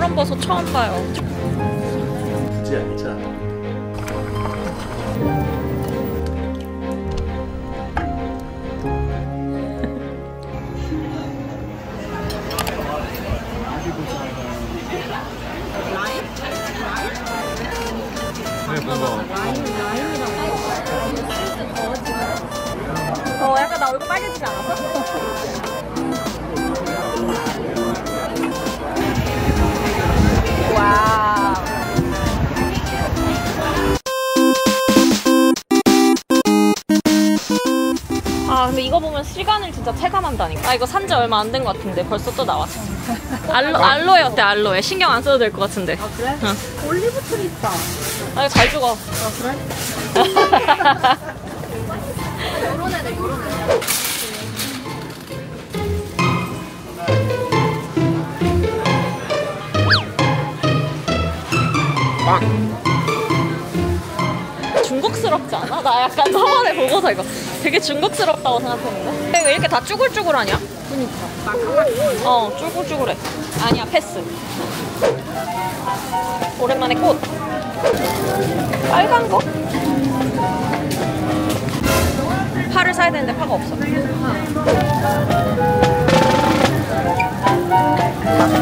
이브런 버섯 처음 봐요. 네, 뭔가 어, 약간 나 얼굴 빨개지지 않았어? 근데 이거 보면 시간을 진짜 체감한다니까 아 이거 산지 얼마 안 된 것 같은데 벌써 또 나왔어 알로, 알로에 어때 알로에 신경 안 써도 될 것 같은데 아 그래? 응. 올리브 트리 있다. 아 이거 잘 죽어 아 그래? 요런 애들 요런 애들. 중 아? 나 약간 저번에 보고서 이거 되게 중국스럽다고 생각했는데 왜 이렇게 다 쭈글쭈글하냐? 그니까. 마카마카. 어 쭈글쭈글해 아니야 패스 오랜만에 꽃 빨간 거? 파를 사야 되는데 파가 없어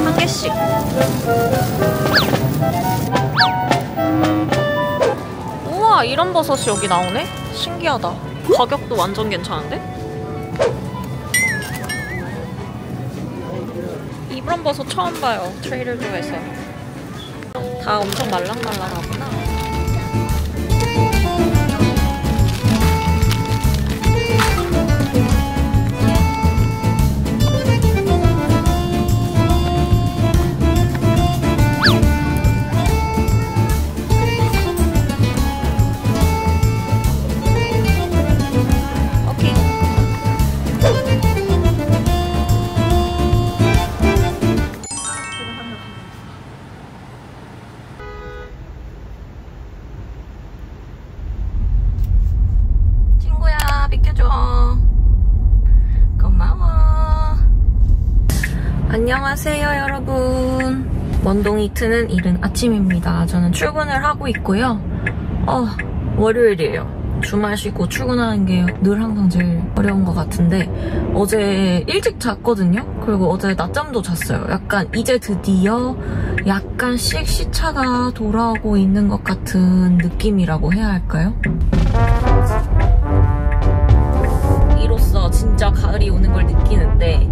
한 개씩 이런 버섯이 여기 나오네? 신기하다 가격도 완전 괜찮은데? 이런 버섯 처음 봐요 트레이더조에서 다 엄청 말랑말랑하구나 안녕하세요 여러분. 먼동이 트는 이른 아침입니다. 저는 출근을 하고 있고요. 어 월요일이에요. 주말 쉬고 출근하는 게 늘 항상 제일 어려운 것 같은데 어제 일찍 잤거든요? 그리고 어제 낮잠도 잤어요. 약간 이제 드디어 약간씩 시차가 돌아오고 있는 것 같은 느낌이라고 해야 할까요? 이로써 진짜 가을이 오는 걸 느끼는데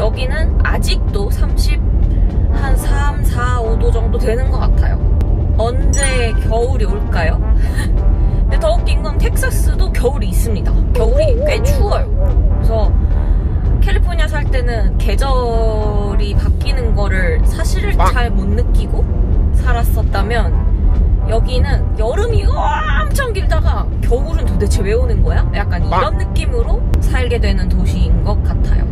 여기는 아직도 30, 한 3, 4, 5도 정도 되는 것 같아요. 언제 겨울이 올까요? 근데 더 웃긴 건 텍사스도 겨울이 있습니다. 겨울이 꽤 추워요. 그래서 캘리포니아 살 때는 계절이 바뀌는 거를 사실을 잘 못 느끼고 살았었다면 여기는 여름이 엄청 길다가 겨울은 도대체 왜 오는 거야? 약간 이런 느낌으로 살게 되는 도시인 것 같아요.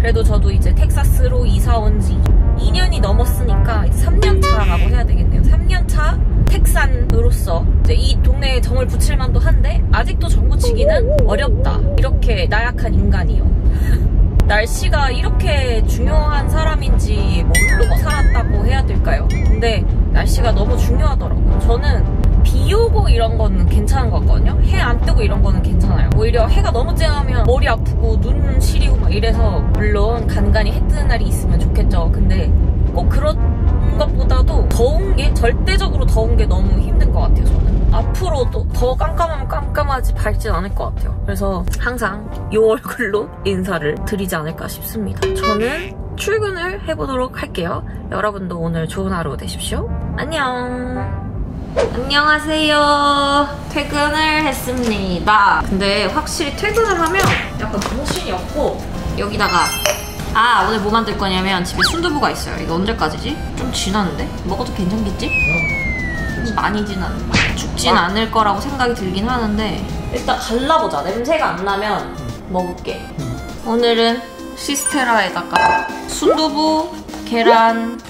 그래도 저도 이제 텍사스로 이사 온 지 2년이 넘었으니까 3년 차라고 해야 되겠네요. 3년 차 텍산으로서 이제 이 동네에 정을 붙일 만도 한데 아직도 정 붙이기는 어렵다. 이렇게 나약한 인간이요. 날씨가 이렇게 중요한 사람인지 모르고 살았다고 해야 될까요? 근데 날씨가 너무 중요하더라고요. 저는 비 오고 이런 거는 괜찮은 것 같거든요. 해 안 뜨고 이런 거는 괜찮아요. 오히려 해가 너무 쨍하면 머리 아프고 눈 시리고 막 이래서 물론 간간히 해 뜨는 날이 있으면 좋겠죠. 근데 꼭 그런 것보다도 더운 게 절대적으로 더운 게 너무 힘든 것 같아요. 저는 앞으로도 더 깜깜하면 깜깜하지 밝진 않을 것 같아요. 그래서 항상 이 얼굴로 인사를 드리지 않을까 싶습니다. 저는 출근을 해보도록 할게요. 여러분도 오늘 좋은 하루 되십시오. 안녕. 안녕하세요. 퇴근을 했습니다. 근데 확실히 퇴근을 하면 약간 정신이 없고 여기다가 아 오늘 뭐 만들 거냐면 집에 순두부가 있어요. 이거 언제까지지? 좀 지났는데? 먹어도 괜찮겠지? 많이 지났 죽진 않을 거라고 생각이 들긴 하는데 일단 갈라보자. 냄새가 안 나면 먹을게. 오늘은 시스테라에다가 순두부, 계란,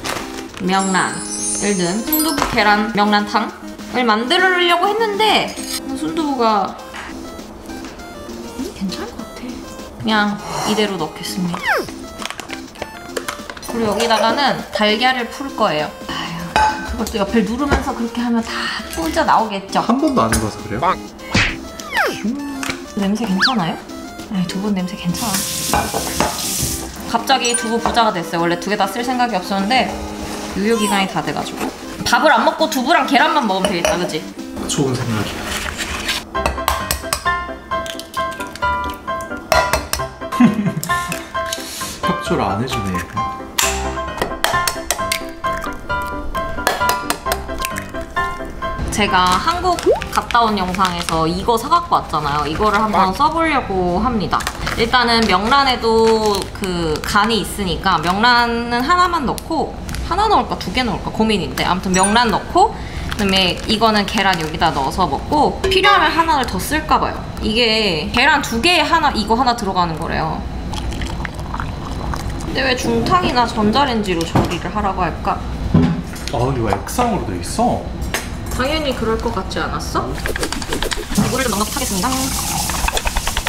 명란 을든 순두부 계란 명란탕을 만들려고 했는데 순두부가 음, 괜찮을 것 같아. 그냥 이대로 넣겠습니다. 그리고 여기다가는 달걀을 풀 거예요. 아휴, 그것도 옆을 누르면서 그렇게 하면 다 뿌져 나오겠죠. 한 번도 안 해봐서 그래요? 냄새 괜찮아요? 아니, 두부 냄새 괜찮아. 갑자기 두부 부자가 됐어요. 원래 두 개 다 쓸 생각이 없었는데 유효 기간이 다 돼가지고 밥을 안 먹고 두부랑 계란만 먹으면 되겠다, 그지? 좋은 생각이야. 협조를 안 해주네. 제가 한국 갔다 온 영상에서 이거 사갖고 왔잖아요. 이거를 한번 써보려고 합니다. 일단은 명란에도 그 간이 있으니까 명란은 하나만 넣고 하나 넣을까 두 개 넣을까 고민인데 아무튼 명란 넣고 그다음에 이거는 계란 여기다 넣어서 먹고 필요하면 하나를 더 쓸까 봐요. 이게 계란 두 개에 하나 이거 하나 들어가는 거래요. 근데 왜 중탕이나 전자레인지로 조리를 하라고 할까? 아 이거 액상으로 돼 있어? 당연히 그럴 것 같지 않았어? 이거를 좀 넉넉하겠습니다.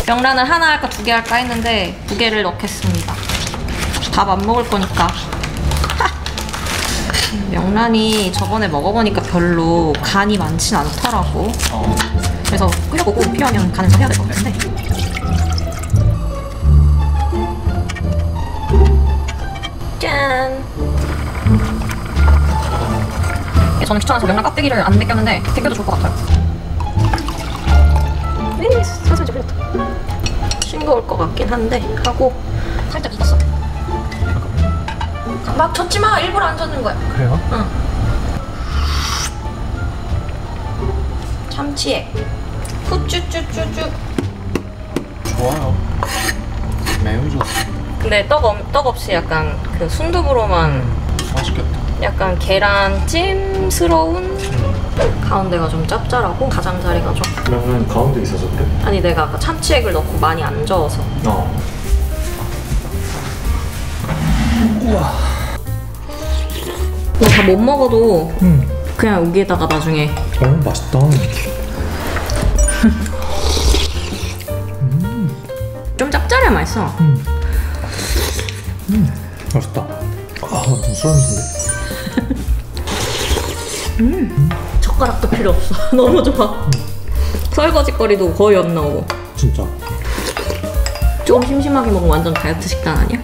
명란을 하나 할까 두 개 할까 했는데 두 개를 넣겠습니다. 밥 안 먹을 거니까. 명란이 저번에 먹어보니까 별로 간이 많진 않더라고. 어. 그래서 끓여보고 필요하면 간을 더 해야 될 것 같은데. 짠! 저는 귀찮아서 명란 깍두기를 안 벗겼는데 벗겨도 좋을 것 같아요. 네, 살살 좀 흘렸다. 싱거울 것 같긴 한데 하고 살짝 익었어. 막 젓지 마. 일부러 안 젓는 거야. 그래요? 응. 참치액. 후쭈쭈쭈쭈. 좋아요. 매우 좋아. 근데 떡, 없- 떡 없이 약간 그 순두부로만 맛있겠다. 약간 계란찜스러운 가운데가 좀 짭짤하고 가장자리가 좀 그러면 가운데 있어서 그래? 아니 내가 아까 참치액을 넣고 많이 안 저어서 어. 이거 다 못 먹어도 음. 그냥 여기에다가 나중에 어 맛있다. 좀 짭짤해 맛있어 맛있다. 아, 좀 술안주인데? 젓가락도 필요 없어 너무 좋아 설거지거리도 거의 안 나오고 진짜. 조금 심심하게 먹으면 완전 다이어트 식단 아니야?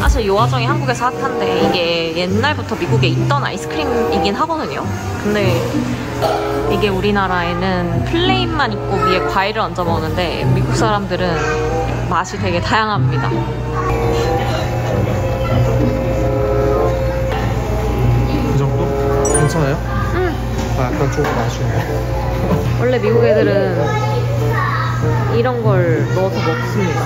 사실 요아정이 한국에서 핫한데 이게 옛날부터 미국에 있던 아이스크림이긴 하거든요. 근데 이게 우리나라에는 plain만 있고 위에 과일을 얹어 먹는데 미국 사람들은 맛이 되게 다양합니다. 그 정도? 괜찮아요? 응. 아, 약간 조금 아쉬운데. 원래 미국 애들은 이런 걸 넣어서 먹습니다.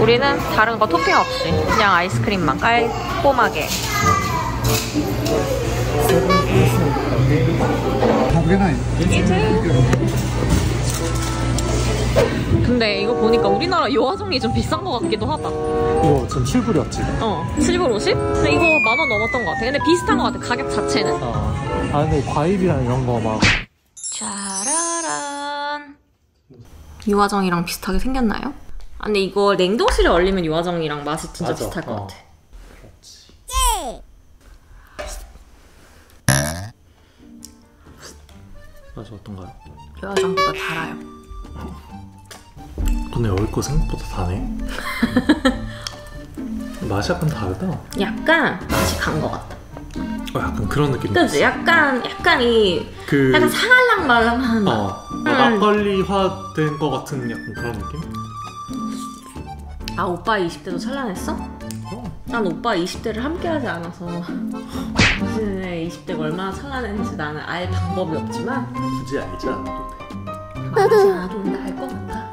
우리는 다른 거 토핑 없이 그냥 아이스크림만 깔끔하게. 근데 이거 보니까 우리나라 요화정이 좀 비싼 것 같기도 하다. 이거 전 7불이었지. 어, 7불 50? 근데 이거 만 원 넘었던 것 같아. 근데 비슷한 것 같아, 가격 자체는. 아, 아 근데 과일이랑 이런 거 막. 짜라란. 유화정이랑 비슷하게 생겼나요? 아, 근데 이거 냉동실에 얼리면 유화정이랑 맛이 진짜 맞아. 비슷할 것 어. 같아. 그렇지. 맛이 어떤가요? 유화정보다 달아요. 근데 여기 거 생각보다 다네. 맛이 약간 다르다. 약간 맛이 간 것 같다. 어, 약간 그런 느낌. 그치? 약간, 약간 이, 그 약간 상할랑 말랑한 맛. 어, 뭐 막걸리화 된거 같은 약간 그런 느낌? 아, 오빠 20대도 찬란했어? 어. 난 오빠 20대를 함께 하지 않아서. 당신의 20대가 얼마나 찬란했는지 나는 알 방법이 없지만, 굳이 알지 않아도 돼. 말하지 않아도 나알 것 같아.